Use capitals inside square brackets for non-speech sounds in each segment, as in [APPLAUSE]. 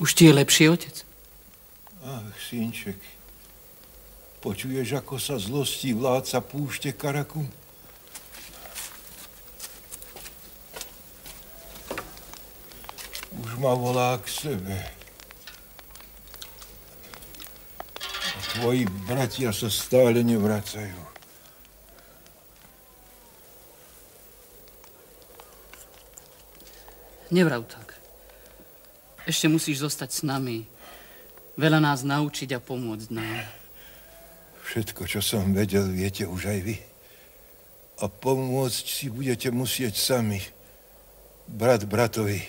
Už ti je lepší otec? Ach, synček, počuješ, ako sa zlostí vládca púšte Karakum? Už ma volá k sebe. A tvoji bratia sa stále nevracajú. Nevrav tak. Ešte musíš zostať s nami. Veľa nás naučiť a pomôcť nám. Všetko, čo som vedel, viete už aj vy. A pomôcť si budete musieť sami. Brat bratovi.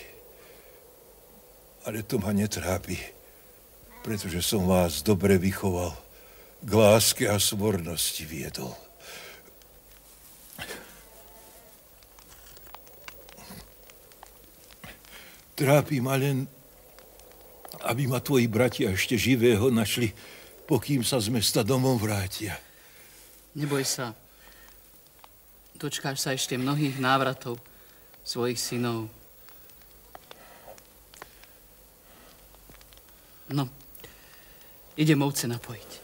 Ale to ma netrápi, pretože som vás dobre vychoval. K láske a svornosti viedol. Trápi ma len, aby ma tvoji bratia ešte živého našli, pokým sa z mesta domov vrátia. Neboj sa. Dočkáš sa ešte mnohých návratov svojich synov. No, idem ovce napojiť.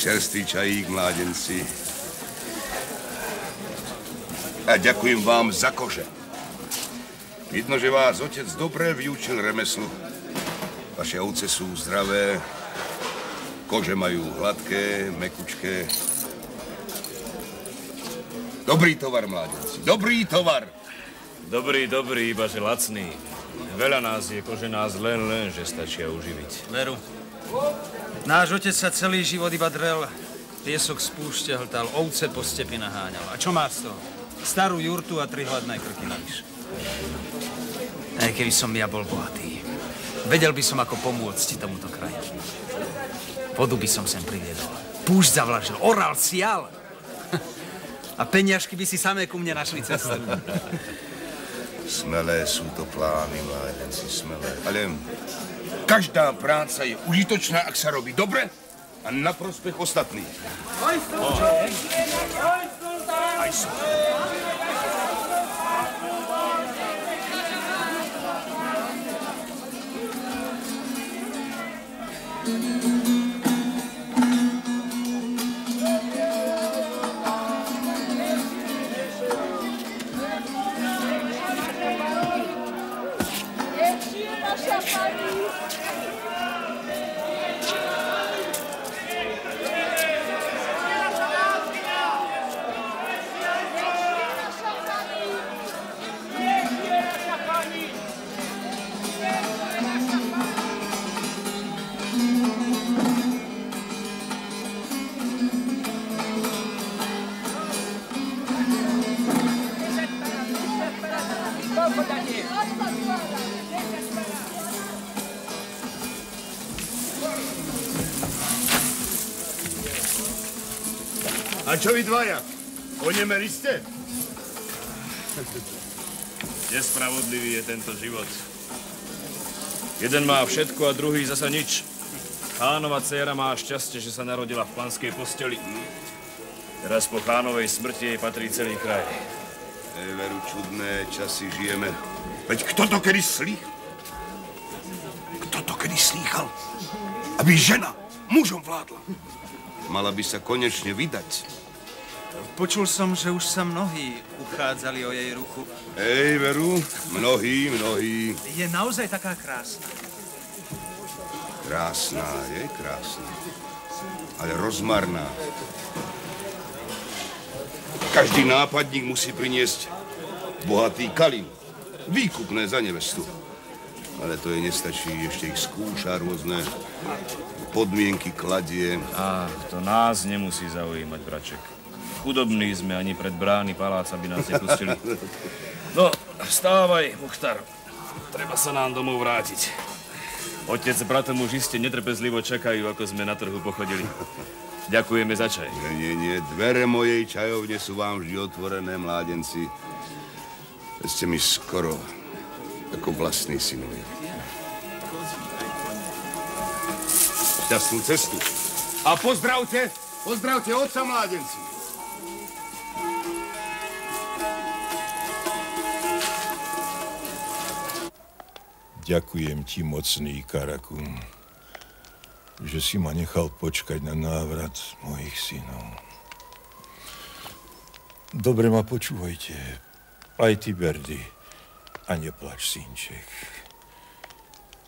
Čerstvý čajík, mládenci. A ďakujem vám za kože. Vidno, že vás otec dobre vyučil remeslu. Vaše ovce sú zdravé, kože majú hladké, mekučké. Dobrý tovar, mládenci, dobrý tovar. Dobrý, dobrý, iba že lacný. Veľa nás je, kože nás len, len, že stačia uživiť. Veru. Náš otec sa celý život iba drel, piesok z púšte hltal, ovce po stepi naháňal. A čo má z toho? Starú jurtu a tri hladné krky navyše. Aj keby som ja bol bohatý, vedel by som, ako pomôcť tomuto kraju. Vodu by som sem priviedol. Púšť zavlažil, oral, sial. [LAUGHS] A peniažky by si samé ku mne našli cestu. Smelé sú to plány, mládenci, smelé. Ale Každá práca je užitočná, ak sa robí dobre a na prospech ostatných. Aj Aj A čo vy dvaja? Onemeli ste? Nespravodlivý je tento život. Jeden má všetko a druhý zasa nič. Chánova dcera má šťastie, že sa narodila v planskej posteli. Teraz po chánovej smrti jej patrí celý kraj. Ej, veru, čudné časy žijeme. Veď kto to kedy slýchal? Kto to kedy slýchal? Aby žena mužom vládla. Mala by sa konečne vydať Počul som, že už sa mnohí uchádzali o jej ruku. Hej, veru, mnohí, mnohí. Je naozaj taká krásna. Krásná, je krásna. Ale rozmarná. Každý nápadník musí priniesť bohatý kalin. Výkupné za nevestu. Ale to jej nestačí, ešte ich skúša rôzne podmienky kladie. A to nás nemusí zaujímať, braček. Chudobní sme, ani pred brány paláca by nás nepustili. No, vstávaj, Muchtar. Treba sa nám domov vrátiť. Otec s bratom už iste netrpezlivo čakajú, ako sme na trhu pochodili. Ďakujeme za čaj. Nie, nie, nie, dvere mojej čajovne sú vám vždy otvorené, mládenci. Ste mi skoro ako vlastní synovia. Šťastnú cestu. A pozdravte, pozdravte otca mládenci. Ďakujem ti, mocný Karakun, že si ma nechal počkať na návrat mojich synov. Dobre ma počúvajte, aj ty, Berdy, a neplač, synček.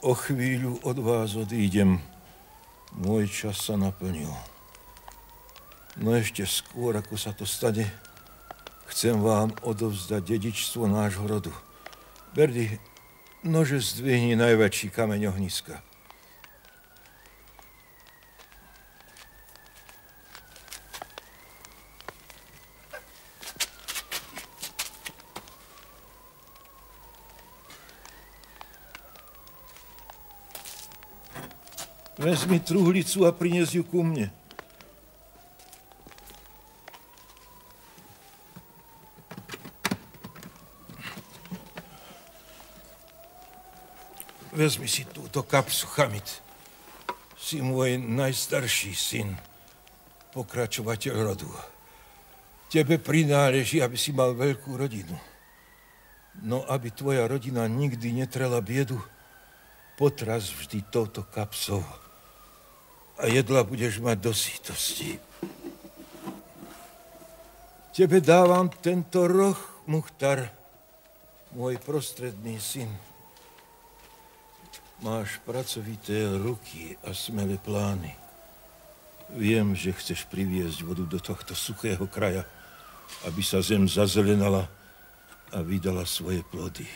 O chvíľu od vás odídem, môj čas sa naplnil. No ešte skôr, ako sa to stane, chcem vám odovzdať dedičstvo nášho rodu. Berdy, nože zdvihni najväčší kameň ohniska. Vezmi truhlicu a prines ju ku mne. Vezmi si túto kapsu, Chamit. Si môj najstarší syn, pokračovateľ rodu. Tebe prináleží, aby si mal veľkú rodinu. No aby tvoja rodina nikdy netrela biedu, potraz vždy touto kapsou a jedla budeš mať do sítosti. Tebe dávam tento roh, Muchtar, môj prostredný syn. Máš pracovité ruky a smelé plány. Viem, že chceš priviesť vodu do tohto suchého kraja, aby sa zem zazelenala a vydala svoje plody.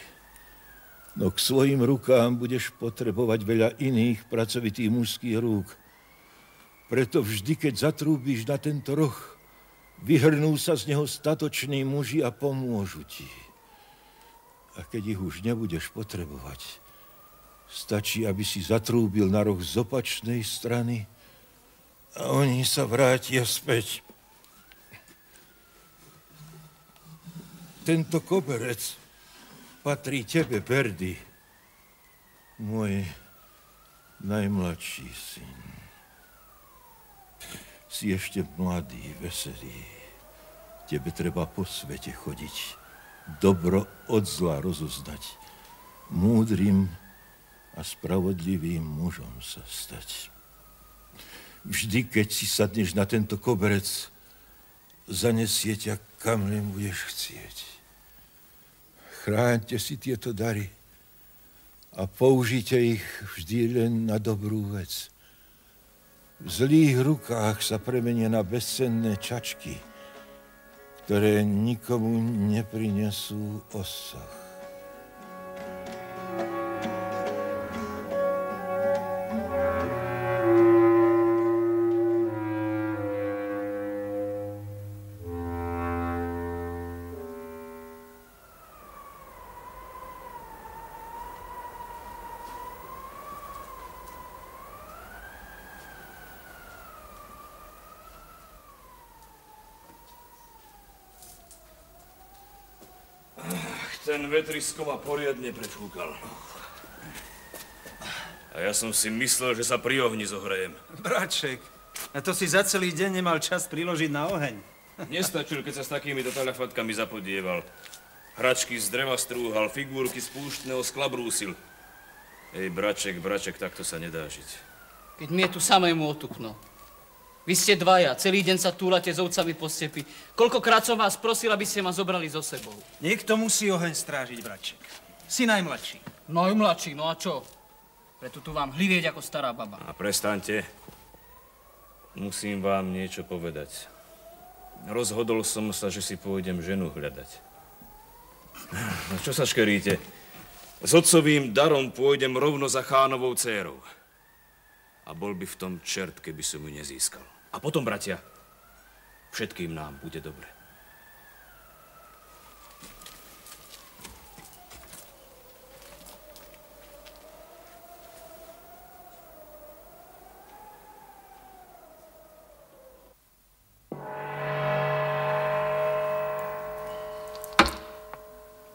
No k svojim rukám budeš potrebovať veľa iných pracovitých mužských rúk. Preto vždy, keď zatrúbíš na tento roh, vyhrnú sa z neho statoční muži a pomôžu ti. A keď ich už nebudeš potrebovať, Stačí, aby si zatrúbil na roh z opačnej strany a oni sa vrátia späť. Tento koberec patrí tebe, Berdy, môj najmladší syn. Si ešte mladý, veselý. Tebe treba po svete chodiť, dobro od zla rozoznať, múdrym a spravodlivým mužom sa stať. Vždy, keď si sadneš na tento koberec, zanesie ťa kam len budeš chcieť. Chráňte si tieto dary a použite ich vždy len na dobrú vec. V zlých rukách sa premenia na bezcenné čačky, ktoré nikomu neprinesú osoch. Vetrisko ma poriadne prefúkal. A ja som si myslel, že sa pri ohni zohrejem. Braček, a to si za celý deň nemal čas priložiť na oheň. [LAUGHS] Nestačil, keď sa s takýmito talafatkami zapodieval. Hračky z dreva strúhal, figurky z púštneho skla brúsil. Ej, braček, braček, takto sa nedá žiť. Keď mi je tu samému otupno. Vy ste dvaja, celý deň sa túlate s ovcami po stepi. Koľkokrát som vás prosil, aby ste ma zobrali so sebou. Niekto musí oheň strážiť, bratček. Si najmladší. Najmladší, no a čo? Preto tu vám hlivieť ako stará baba. A prestaňte. Musím vám niečo povedať. Rozhodol som sa, že si pôjdem ženu hľadať. [LAUGHS] No čo sa škeríte? S otcovým darom pôjdem rovno za chánovou dcérou. A bol by v tom čert, keby som ju nezískal. A potom, bratia, všetkým nám bude dobre.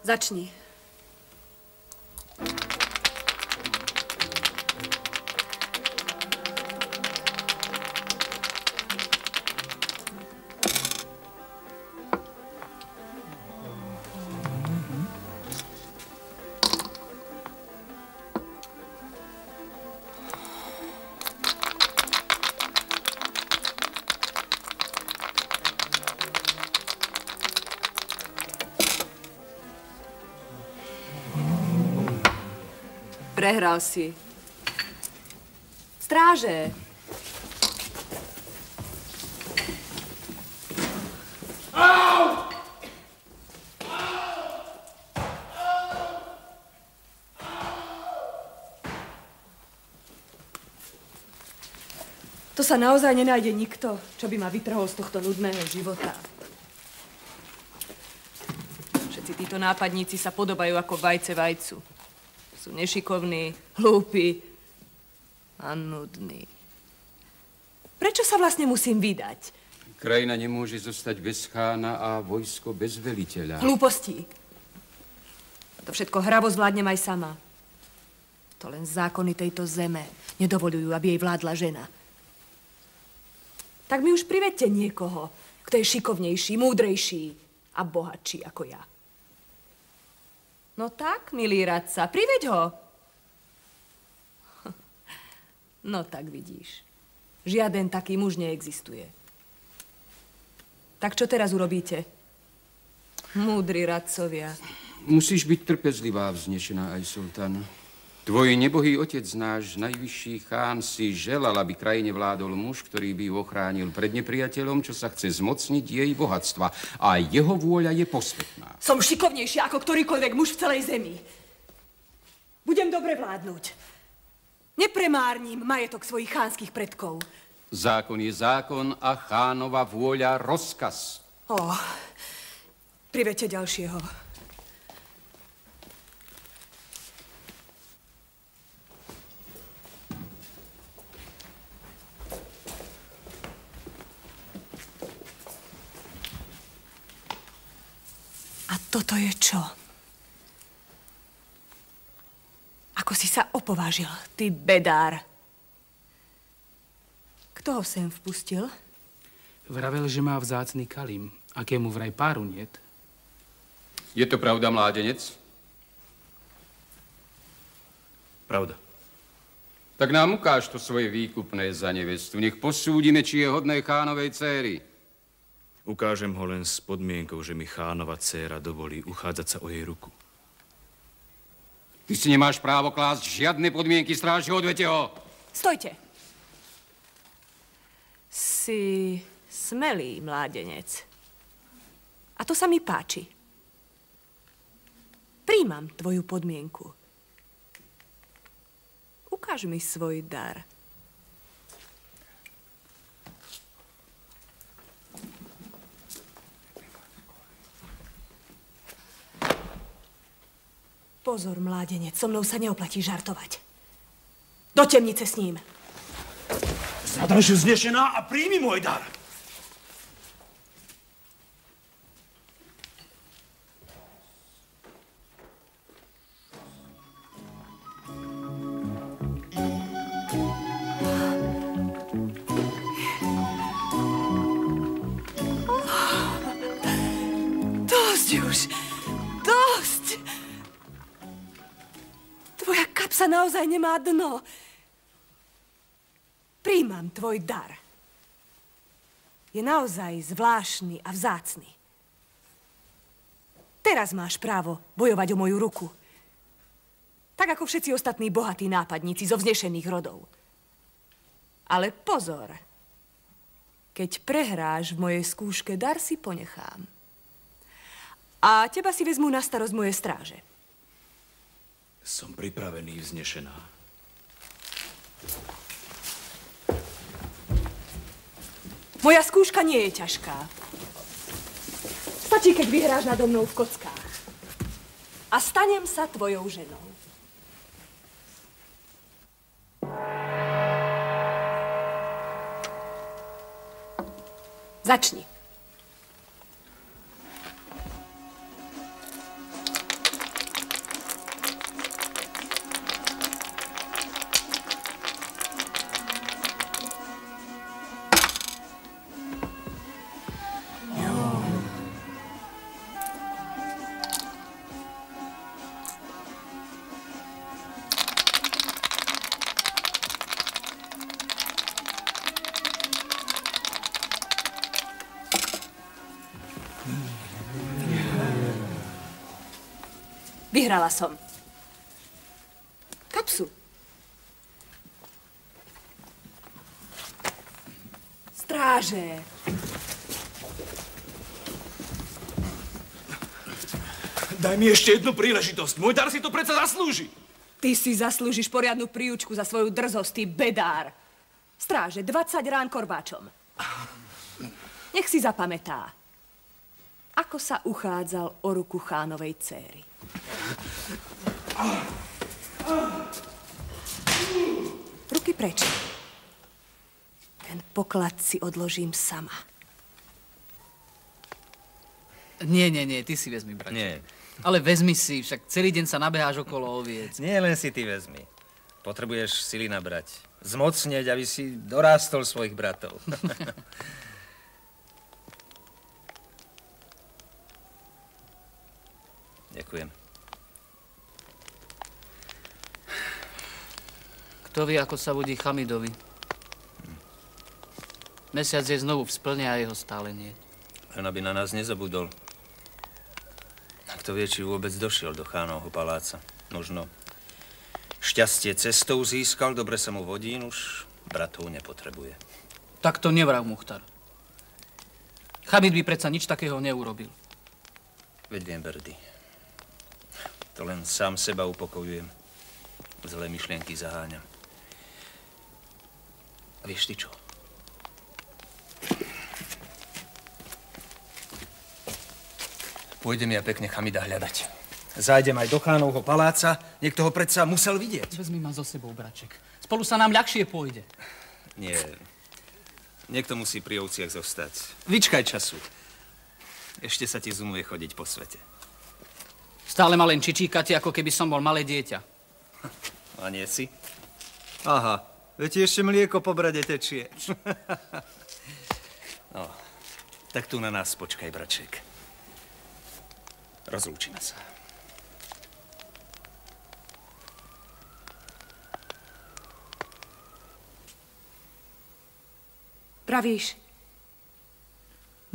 Začni. Prehral si. Stráže. To sa naozaj nenájde nikto, čo by ma vytrhol z tohto nudného života. Všetci títo nápadníci sa podobajú ako vajce vajcu. Sú nešikovní, hlúpi a nudní. Prečo sa vlastne musím vydať? Krajina nemôže zostať bez chána a vojsko bez veliteľa. Hlúposti. To všetko hravo zvládnem aj sama. To len zákony tejto zeme nedovolujú, aby jej vládla žena. Tak mi už privedte niekoho, kto je šikovnejší, múdrejší a bohatší ako ja. No tak, milý radca, priveď ho. [LAUGHS] No tak vidíš. Žiaden taký muž neexistuje. Tak čo teraz urobíte? Múdri radcovia. Musíš byť trpezlivá, vznešená aj sultán. Tvoj nebohý otec, náš najvyšší chán, si želal, aby krajine vládol muž, ktorý by ju ochránil pred nepriateľom, čo sa chce zmocniť jej bohatstva. A jeho vôľa je posvetná. Som šikovnejšia ako ktorýkoľvek muž v celej zemi. Budem dobre vládnuť. Nepremárnim majetok svojich chánskych predkov. Zákon je zákon a chánova vôľa rozkaz. Oh, privedte ďalšieho. Toto je čo? Ako si sa opovážil, ty bedár. Kto ho sem vpustil? Vravel, že má vzácný kalim, akému vraj páru niet. Je to pravda, mládenec? Pravda. Tak nám ukáž to svoje výkupné za nevestu. Nech posúdime, či je hodné chánovej céry. Ukážem ho len s podmienkou, že mi chánova dcéra dovolí uchádzať sa o jej ruku. Ty si nemáš právo klásť žiadne podmienky, stráži, odvete ho. Stojte. Si smelý mládenec. A to sa mi páči. Príjmam tvoju podmienku. Ukáž mi svoj dar. Pozor, mládenec, so mnou sa neoplatí žartovať. Do temnice s ním. Zadrž znešená a príjmi môj dar. Kapsa naozaj nemá dno. Príjmam tvoj dar. je naozaj zvláštny a vzácny. Teraz máš právo bojovať o moju ruku. Tak ako všetci ostatní bohatí nápadníci zo vznešených rodov. Ale pozor. Keď prehráš v mojej skúške, dar si ponechám. A teba si vezmu na starosť moje stráže. Som pripravený, vznešená. Moja skúška nie je ťažká. Stačí, keď vyhráš nado mnou v kockách. A stanem sa tvojou ženou. Začni. Vyhrala som. Kapsu. Stráže. Daj mi ešte jednu príležitosť. Môj dar si to predsa zaslúži. Ty si zaslúžiš poriadnu príučku za svoju drzosť, ty bedár. Stráže, 20 rán korbáčom. Nech si zapamätá, ako sa uchádzal o ruku chánovej céry. Ruky preč. Ten poklad si odložím sama. Nie, nie, nie, ty si vezmi, braček. Nie. Ale vezmi si, však celý deň sa nabeháš okolo oviec. Nie len si ty vezmi. Potrebuješ sily nabrať. Zmocnieť, aby si dorástol svojich bratov. [LAUGHS] Ďakujem. Kto vie, ako sa vodí Chamidovi? Mesiac je znovu v splne a jeho stále nie. Len aby na nás nezabudol. A kto vie, či vôbec došiel do chánovho paláca. Možno šťastie cestou získal, dobre sa mu vodí, už bratov nepotrebuje. Tak to nevrav, Muchtar. Chamid by predsa nič takého neurobil. Veď viem, Berdy. To len sám seba upokojujem. Zlé myšlienky zaháňam. A vieš ty čo? Pôjdem ja pekne Chamida hľadať. Zájdem aj do chánovho paláca. Niekto ho predsa musel vidieť. Vezmi ma so sebou, braček. Spolu sa nám ľahšie pôjde. Nie. Niekto musí pri ovciach zostať. Vyčkaj času. Ešte sa ti zumuje chodiť po svete. Stále ma len čičíkate, ako keby som bol malé dieťa. A nie si? Aha, ti ešte mlieko po brade tečie. [LAUGHS] no, tak tu na nás počkaj, braček. Rozlúčime sa. Pravíš,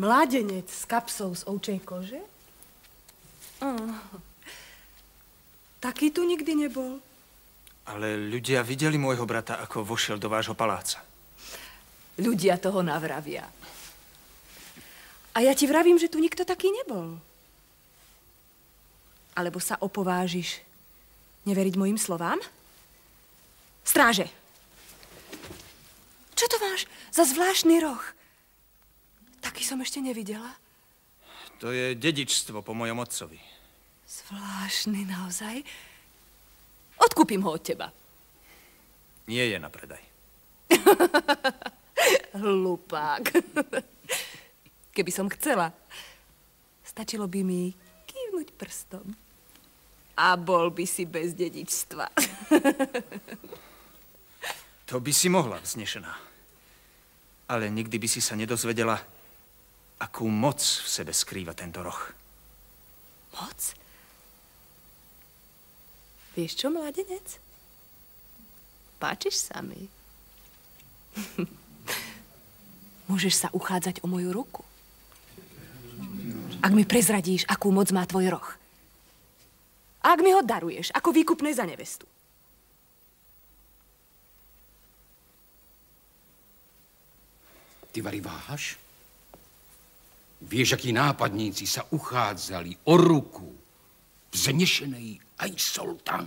mládenec s kapsou z ovčej kože? Oh. Taký tu nikdy nebol. Ale ľudia videli môjho brata, ako vošiel do vášho paláca. Ľudia toho navravia. A ja ti vravím, že tu nikto taký nebol. Alebo sa opovážiš neveriť mojim slovám? Stráže! Čo to máš za zvláštny roh? Taký som ešte nevidela. To je dedičstvo po mojom otcovi. Zvláštny naozaj. Odkúpim ho od teba. Nie je na predaj. [LAUGHS] Hlupák. Keby som chcela, stačilo by mi kývnuť prstom. A bol by si bez dedičstva. [LAUGHS] To by si mohla, vznešená. Ale nikdy by si sa nedozvedela, akú moc v sebe skrýva tento roh. Moc? Vieš čo, mladenec? Páčiš sa mi. [LAUGHS] môžeš sa uchádzať o moju ruku. Ak mi prezradíš, akú moc má tvoj roh. A ak mi ho daruješ, ako výkupné za nevestu. Ty vari váhaš? Vieš, akí nápadníci sa uchádzali o ruku vznešenej aj Soltán.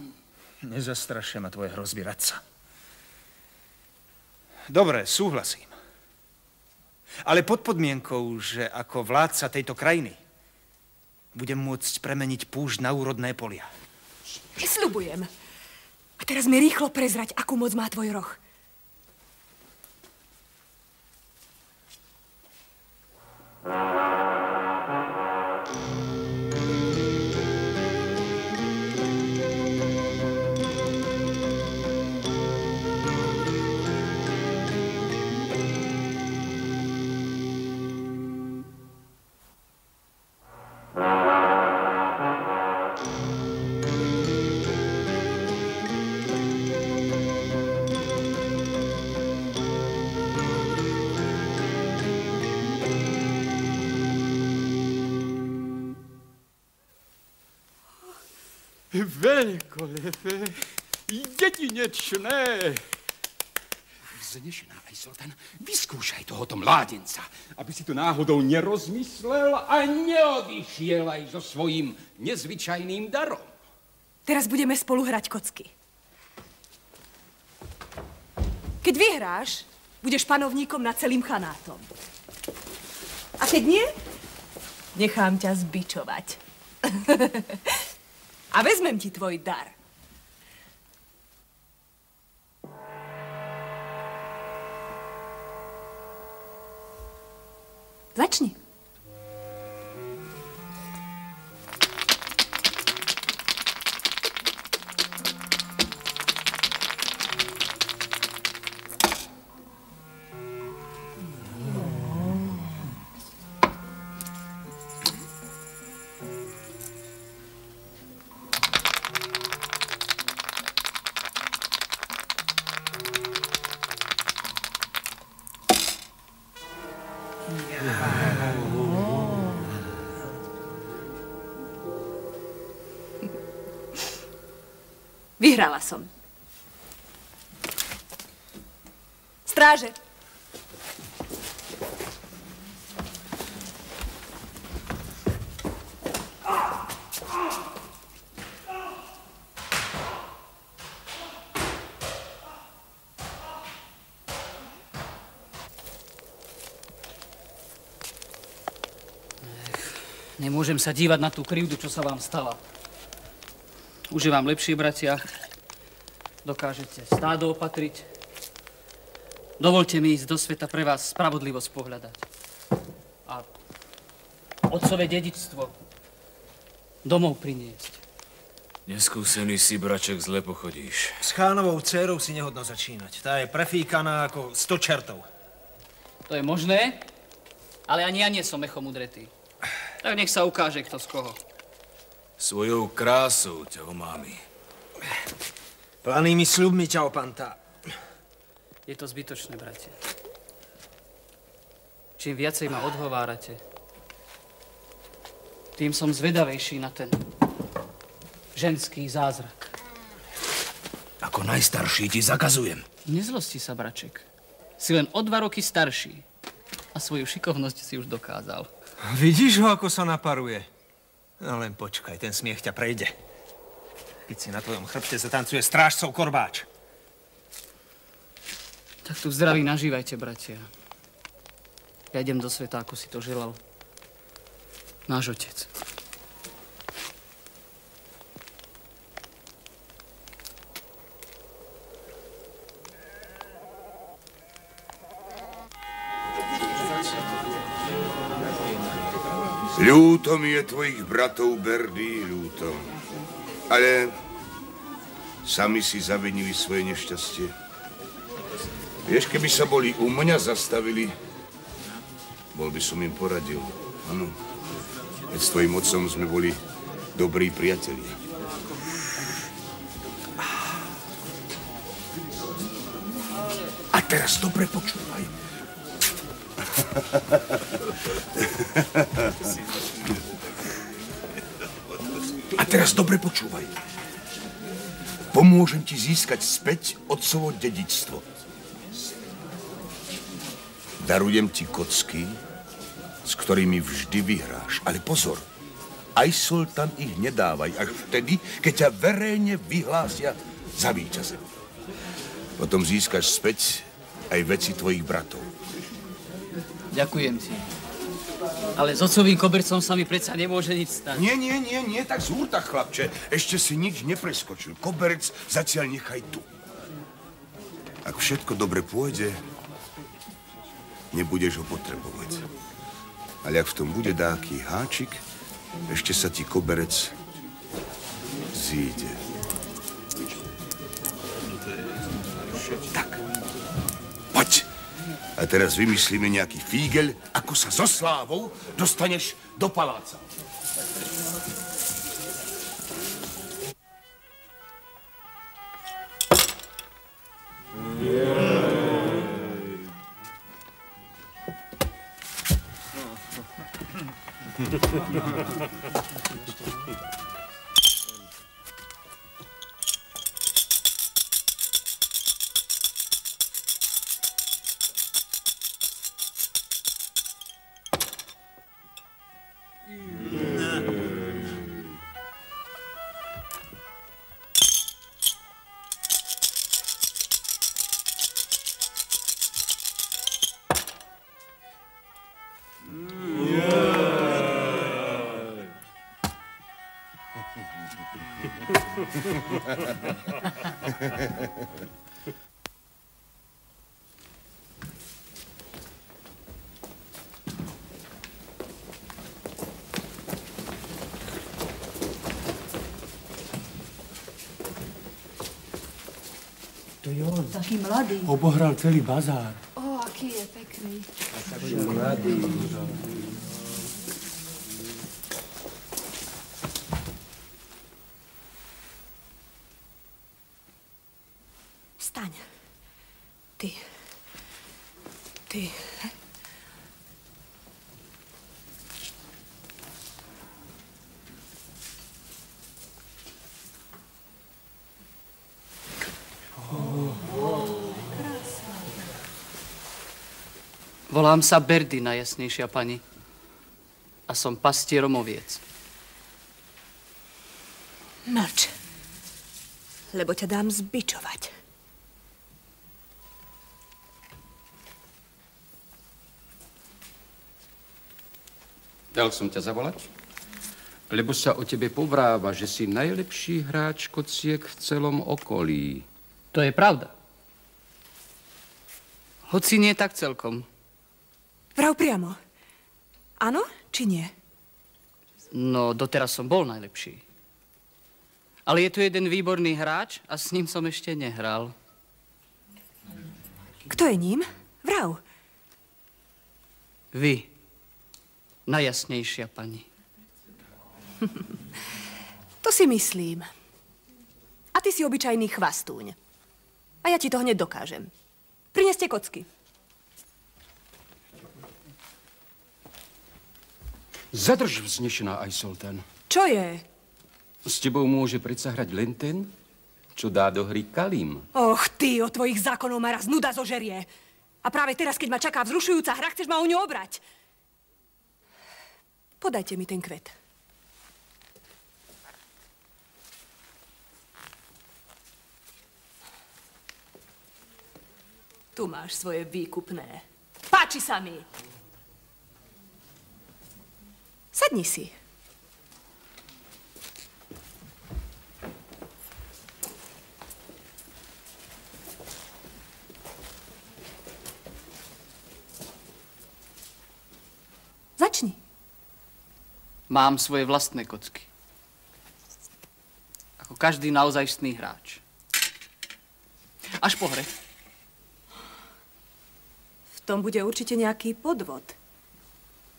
Nezastrašia ma tvoje hrozby, radca. Dobre, súhlasím. Ale pod podmienkou, že ako vládca tejto krajiny budem môcť premeniť púšť na úrodné polia. Sľubujem. A teraz mi rýchlo prezrať, akú moc má tvoj roh. Veľkolepé, jedinečné. Vznešená aj Sultan, vyskúšaj tohoto mládenca, aby si to náhodou nerozmyslel a neodišiel aj so svojím nezvyčajným darom. Teraz budeme spolu hrať kocky. Keď vyhráš, budeš panovníkom nad celým chanátom. A keď nie, nechám ťa zbičovať. [LAUGHS] A vezmem ti tvoj dar. Začni. Vyhrala som. Stráže. Nemôžem sa dívať na tú krivdu, čo sa vám stala. Už je vám lepšie, bratia. Dokážete stádo opatriť. Dovolte mi ísť do sveta pre vás spravodlivosť pohľadať. A otcové dedičstvo domov priniesť. Neskúsený si, braček, zle pochodíš. S chánovou dcerou si nehodno začínať. Tá je prefíkaná ako sto čertov. To je možné, ale ani ja nie som mechom udretý. Tak nech sa ukáže, kto z koho. Svojou krásou ťa omámi. Planými sľubmi ťa opantá. Je to zbytočné, bratia. Čím viacej ma odhovárate, tým som zvedavejší na ten ženský zázrak. Ako najstarší ti zakazujem. Nezlosti sa, braček. Si len o dva roky starší. A svoju šikovnosť si už dokázal. Vidíš ho, ako sa naparuje? No len počkaj, ten smiech ťa prejde. Keď si na tvojom chrbte zatancuje strážcov korbáč. Tak tu zdraví nažívajte, bratia. Ja idem do sveta, ako si to želal. Náš otec. Ľúto mi je tvojich bratov, Berdy, ľúto. Ale sami si zavinili svoje nešťastie. Vieš, keby sa boli u mňa zastavili, bol by som im poradil. Áno. Veď s tvojim otcom sme boli dobrí priatelia. A teraz dobre počúvaj. A teraz dobre počúvaj. Pomôžem ti získať späť otcovo dedičstvo. Darujem ti kocky, s ktorými vždy vyhráš. Ale pozor, aj sultan ich nedávaj až vtedy, keď ťa verejne vyhlásia za víťazem. Potom získaš späť aj veci tvojich bratov. Ďakujem ti. Ale s otcovým kobercom sa mi predsa nemôže nič stať. Nie, nie, nie, nie, tak z hurta, chlapče. Ešte si nič nepreskočil. Koberec zatiaľ nechaj tu. Ak všetko dobre pôjde, nebudeš ho potrebovať. Ale ak v tom bude dáky háčik, ešte sa ti koberec zíde. Tak. A teraz vymyslíme nejaký fígel, ako sa so slávou dostaneš do paláca. To je on. Taký mladý. Obohral celý bazár. O, aký je pekný. Vstaň. Volám sa Berdy, najjasnejšia pani. A som pastierom oviec. Mlč. Lebo ťa dám zbičovať. Dal som ťa zavolať, lebo sa o tebe povráva, že si najlepší hráč kociek v celom okolí. To je pravda. Hoci nie tak celkom. Prav priamo. Áno, či nie? No, doteraz som bol najlepší. Ale je tu jeden výborný hráč a s ním som ešte nehral. Kto je ním? Vrav. Vy. Najjasnejšia pani. [LAUGHS] To si myslím. A ty si obyčajný chvastúň. A ja ti to hneď dokážem. Prineste kocky. Zadrž vznešená aj Sultan. Čo je? S tebou môže predsa hrať len ten, čo dá do hry Kalim. Och, ty, o tvojich zákonov ma raz nuda zožerie. A práve teraz, keď ma čaká vzrušujúca hra, chceš ma o ňu obrať. Podajte mi ten kvet. Tu máš svoje výkupné. Páči sa mi. Sadni si. Začni. Mám svoje vlastné kocky. Ako každý naozajstný hráč. Až po hre. V tom bude určite nejaký podvod.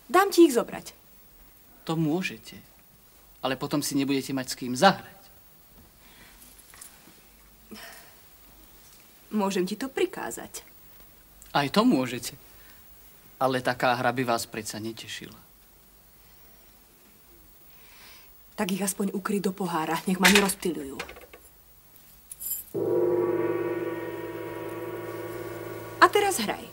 Dám ti ich zobrať. To môžete. Ale potom si nebudete mať s kým zahrať. Môžem ti to prikázať. Aj to môžete. Ale taká hra by vás predsa netešila. Tak ich aspoň ukry do pohára, nech ma nerozptýľujú. A teraz hraj.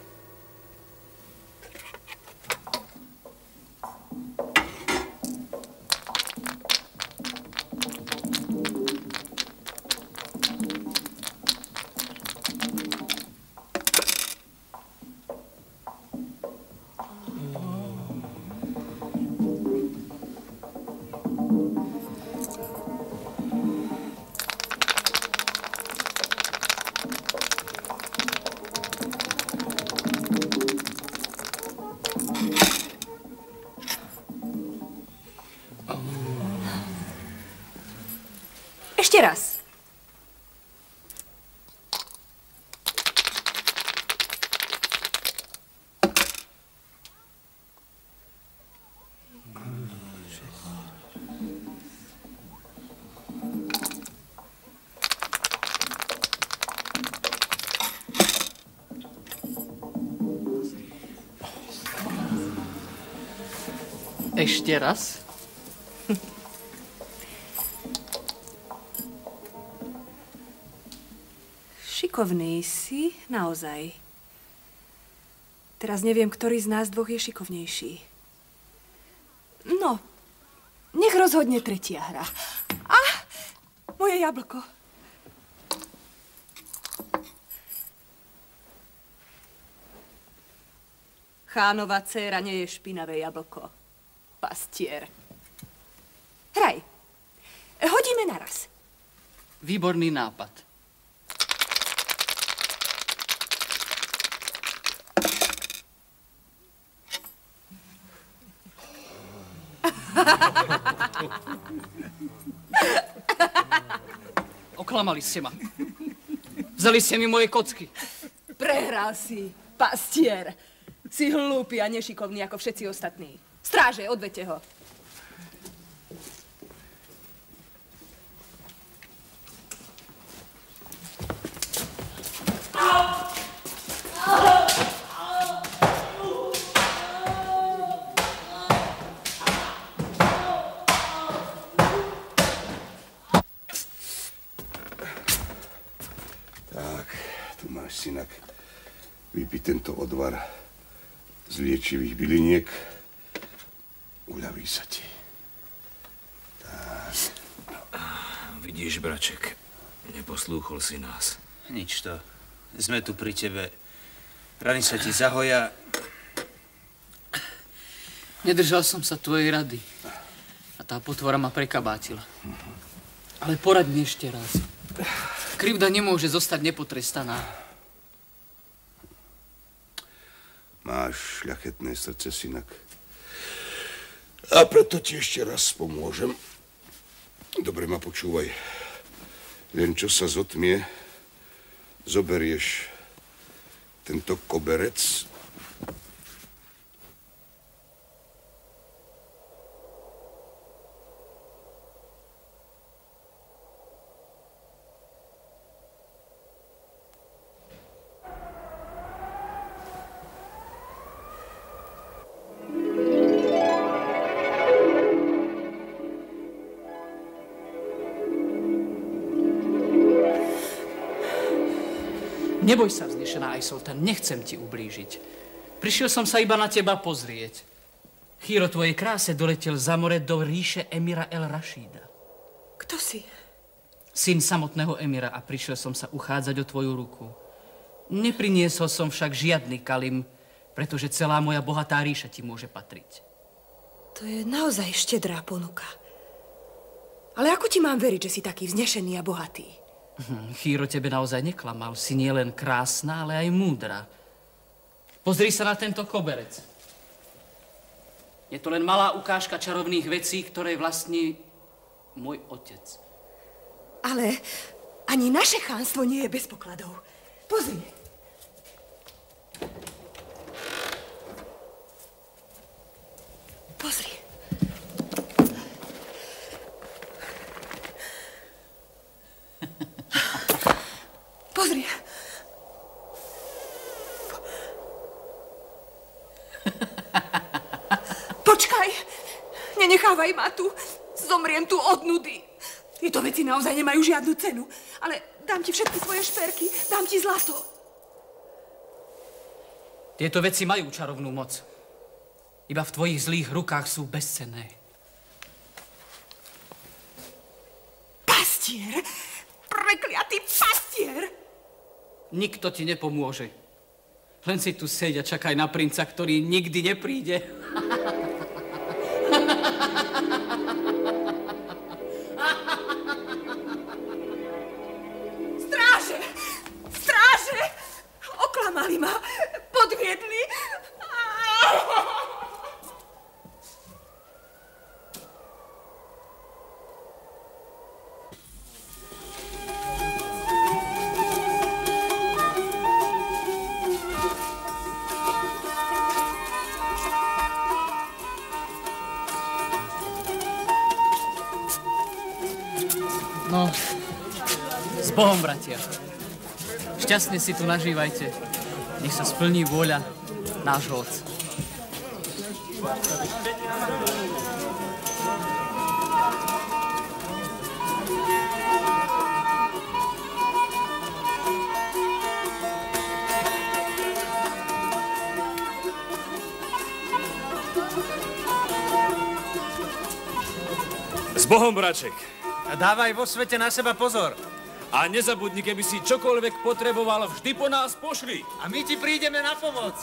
Ešte raz. Šikovný si, naozaj. Teraz neviem, ktorý z nás dvoch je šikovnejší. No, nech rozhodne tretia hra. A, moje jablko. Chánova dcéra nie je špinavé jablko. Pastier. Hraj. Hodíme naraz. Výborný nápad. Oklamali ste ma. Vzali ste mi moje kocky. Prehral si, pastier. Si hlúpy a nešikovný ako všetci ostatní. Stráže, odvete ho. Tak, tu máš, synak. Vypí tento odvar z liečivých byliniek. Uľaví sa ti. Vidíš, braček, neposlúchol si nás. Nič to. Sme tu pri tebe. Rany sa ti zahoja. Nedržal som sa tvojej rady. A tá potvora ma prekabátila. Ale poraď mi ešte raz. Krivda nemôže zostať nepotrestaná. Máš šľachetné srdce, synak. A preto ti ešte raz pomôžem. Dobre ma počúvaj. Len čo sa zotmie, zoberieš tento koberec Neboj sa, vznešená aj Sultan, nechcem ti ublížiť. Prišiel som sa iba na teba pozrieť. Chýro tvojej kráse doletel za more do ríše emira El Rašída. Kto si? Syn samotného emira a prišiel som sa uchádzať o tvoju ruku. Nepriniesol som však žiadny kalim, pretože celá moja bohatá ríša ti môže patriť. To je naozaj štedrá ponuka. Ale ako ti mám veriť, že si taký vznešený a bohatý? Chýro tebe naozaj neklamal. Si nielen krásna, ale aj múdra. Pozri sa na tento koberec. Je to len malá ukážka čarovných vecí, ktoré vlastní môj otec. Ale ani naše chánstvo nie je bez pokladov. Pozri. Pozri. Počkaj, nenechávaj ma tu. Zomriem tu od nudy. Tieto veci naozaj nemajú žiadnu cenu. Ale dám ti všetky svoje šperky, dám ti zlato. Tieto veci majú čarovnú moc. Iba v tvojich zlých rukách sú bezcenné. Pastier! Prekliatý pastier! Nikto ti nepomôže. Len si tu seď a čakaj na princa, ktorý nikdy nepríde. [LAUGHS] Stráže! Stráže! Oklamali ma, podviedli. Šťastne si tu nažívajte. Nech sa splní vôľa nášho otca. S Bohom, braček. A dávaj vo svete na seba pozor. A nezabudni, keby si čokoľvek potreboval, vždy po nás pošli. A my ti prídeme na pomoc.